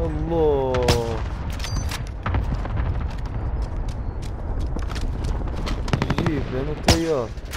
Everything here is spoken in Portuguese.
Allah. Ih, não aí, ó.